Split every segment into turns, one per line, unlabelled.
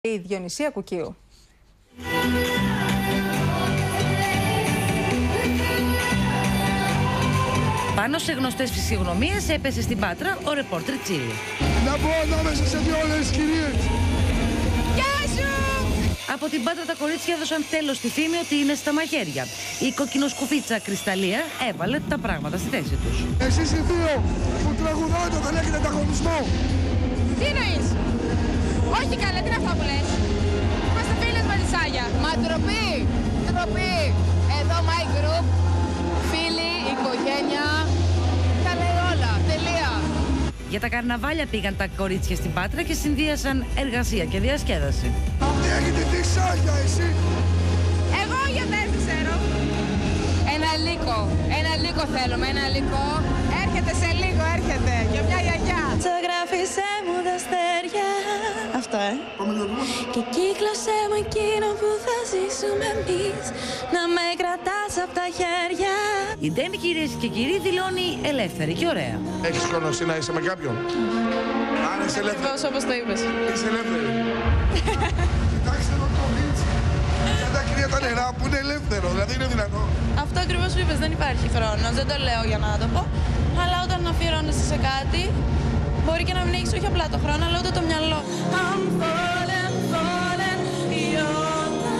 η Διονυσία Κουκίου.
Πάνω σε γνωστές φυσιογνωμίες έπεσε στην Πάτρα ο ρεπόρτερ Τσίλι.
Να πω ανάμεσα σε δύο άλλε κυρίες.
Από την Πάτρα τα κορίτσια έδωσαν τέλος στη φήμη ότι είναι στα μαχαίρια. Η κοκκινοσκουφίτσα Κρυσταλλία έβαλε τα πράγματα στη θέση τους.
Εσείς οι δύο που τραγουδάτε όταν έχετε ανταγωνισμό.
Τι εννοείς; Όχι καλά, τι είναι αυτό που λες. Είμαστε φίλες με τη Σάγια.
Μα ντροπή, ντροπή. Εδώ my group, φίλοι, οικογένεια, τα λέει όλα, τελεία.
Για τα καρναβάλια πήγαν τα κορίτσια στην Πάτρα και συνδύασαν εργασία και διασκέδαση.
Τι έχετε τη σάγια εσύ;
Εγώ για δεν ξέρω.
Ένα λύκο, ένα λύκο θέλουμε, ένα λύκο.
Έρχεται σε λίγο, έρχεται. Και μια γιαγιά.
Ζωγράφισέ μου τα αστέρια Αυτό ε Και κύκλωσέ μου εκείνο που θα ζήσουμε εμείς Να με κρατάς από τα χέρια
Η Ντέμι κυρίες και κύριοι δηλώνει ελεύθερη και ωραία.
Έχεις χρόνο εσύ να είσαι με κάποιον; Αν είσαι ελεύθερη.
Ακριβώς όπως το είπες.
Είσαι ελεύθερη. Κοιτάξτε εδώ το κορίτσι. Σαν τα κρύα τα νερά που είναι ελεύθερο. Δηλαδή είναι δυνατό.
Αυτό ακριβώς που είπες δεν υπάρχει χρόνος Δεν το λέω για να το πω Αλλά όταν αφιερώνεσαι σε κάτι Μπορεί και να μην έχεις όχι απλά το χρόνο Αλλά ούτε το μυαλό I'm falling, falling, you're the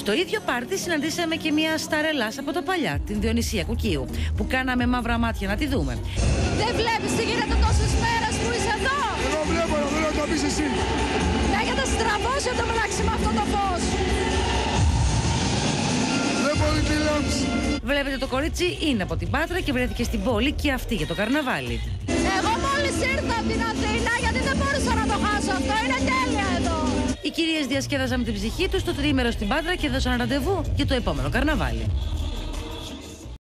Στο ίδιο πάρτι συναντήσαμε και μια σταρελάς από τα παλιά, την Διονυσία Κουκίου, που κάναμε μαύρα μάτια να τη δούμε.
Δεν βλέπεις τι γίνεται τόσες μέρες που είσαι εδώ;
Εγώ βλέπω να θέλω να το πεις εσύ.
Με έχετε στραβώσει το μεταξύ με αυτό το φως.
Δεν μπορεί τη λάμψη.
Βλέπετε το κορίτσι είναι από την Πάτρα και βρέθηκε στην πόλη και αυτή για το καρναβάλι.
Εγώ μόλις ήρθα από την Αθήνα γιατί δεν μπορούσα να το χάσω αυτό. Είναι τέλεια εδώ.
Οι κυρίες διασκέδαζαν με την ψυχή τους το τρίμερο στην Πάτρα και έδωσαν ραντεβού για το επόμενο καρναβάλι.